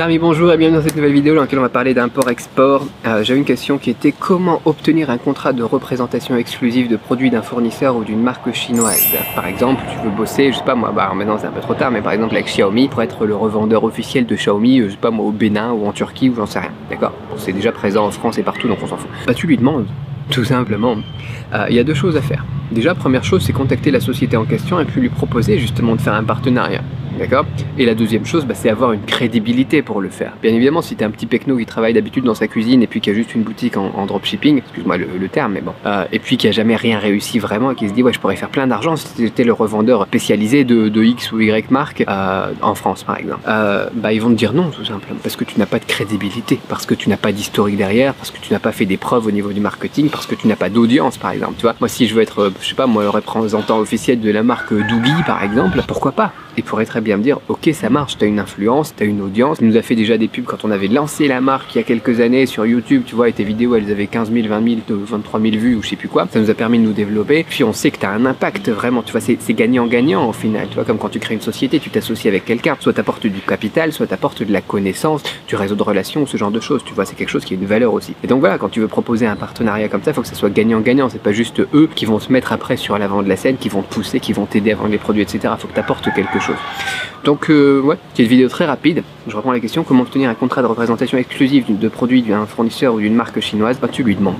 Amis, bonjour et bienvenue dans cette nouvelle vidéo dans laquelle on va parler d'import-export. Euh, J'avais une question qui était comment obtenir un contrat de représentation exclusive de produits d'un fournisseur ou d'une marque chinoise. Par exemple, tu veux bosser, je sais pas moi, bah maintenant c'est un peu trop tard, mais par exemple avec Xiaomi pour être le revendeur officiel de Xiaomi, euh, je sais pas moi, au Bénin ou en Turquie ou j'en sais rien. D'accord? C'est déjà présent en France et partout donc on s'en fout. Bah tu lui demandes, tout simplement. Euh, Il y a deux choses à faire. Déjà, première chose, c'est contacter la société en question et puis lui proposer justement de faire un partenariat. D'accord Et la deuxième chose, bah, c'est avoir une crédibilité pour le faire. Bien évidemment, si tu es un petit pecno qui travaille d'habitude dans sa cuisine et puis qui a juste une boutique en, dropshipping, excuse-moi le, terme, mais bon, euh, et puis qui a jamais rien réussi vraiment et qui se dit, ouais, je pourrais faire plein d'argent si j'étais le revendeur spécialisé de, de, X ou Y marque euh, en France, par exemple, euh, bah, ils vont te dire non, tout simplement, parce que tu n'as pas de crédibilité, parce que tu n'as pas d'historique derrière, parce que tu n'as pas fait des preuves au niveau du marketing, parce que tu n'as pas d'audience, par exemple. Tu vois, moi, si je veux être, je sais pas, moi, le représentant officiel de la marque Doogie, par exemple, pourquoi pas? Il pourrait très bien me dire, ok, ça marche, tu as une influence, tu as une audience. Tu nous a fait déjà des pubs quand on avait lancé la marque il y a quelques années sur YouTube, tu vois, et tes vidéos, elles avaient 15 000, 20 000, 23 000 vues ou je sais plus quoi. Ça nous a permis de nous développer. Puis on sait que tu as un impact vraiment, tu vois, c'est gagnant-gagnant au final. Tu vois, comme quand tu crées une société, tu t'associes avec quelqu'un. Soit tu apportes du capital, soit tu apportes de la connaissance, du réseau de relations, ce genre de choses. Tu vois, c'est quelque chose qui a une valeur aussi. Et donc voilà, quand tu veux proposer un partenariat comme ça, il faut que ça soit gagnant-gagnant. C'est pas juste eux qui vont se mettre après sur l'avant de la scène, qui vont te pousser, qui vont t'aider à vendre les produits, etc. Il faut que tu apportes quelque chose. Donc euh, ouais, c'est une vidéo très rapide. Je reprends la question comment obtenir un contrat de représentation exclusive de produits d'un fournisseur ou d'une marque chinoise? Bah tu lui demandes.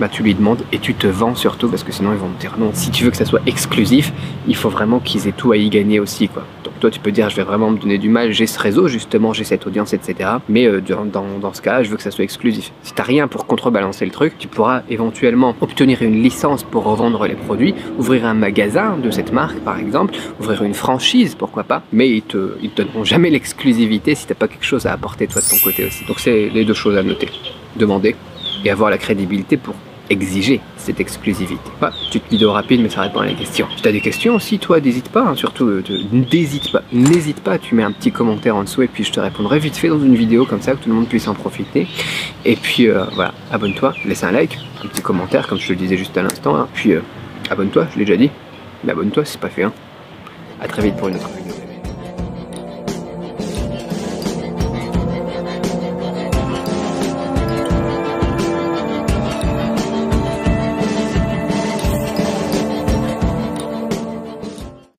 Bah tu lui demandes et tu te vends surtout parce que sinon ils vont te dire non. Si tu veux que ça soit exclusif, il faut vraiment qu'ils aient tout à y gagner aussi quoi. Donc toi tu peux dire je vais vraiment me donner du mal, j'ai ce réseau justement, j'ai cette audience, etc. Mais euh, dans, dans, ce cas, je veux que ça soit exclusif. Si t'as rien pour contrebalancer le truc, tu pourras éventuellement obtenir une licence pour revendre les produits, ouvrir un magasin de cette marque par exemple, ouvrir une franchise, pourquoi pas. Mais ils te, ils te donneront jamais l'exclusivité si t'as pas quelque chose à apporter toi de ton côté aussi. Donc c'est les deux choses à noter. Demander et avoir la crédibilité pour exiger cette exclusivité. Ouais, petite vidéo rapide, mais ça répond à la question. Si tu as des questions aussi, toi, n'hésite pas, hein, surtout, euh, n'hésite pas, n'hésite pas, tu mets un petit commentaire en dessous et puis je te répondrai vite fait dans une vidéo comme ça que tout le monde puisse en profiter. Et puis euh, voilà, abonne-toi, laisse un like, un petit commentaire, comme je te le disais juste à l'instant. Hein. Puis euh, abonne-toi, je l'ai déjà dit, mais abonne-toi si c'est pas fait. Hein. À très vite pour une autre vidéo.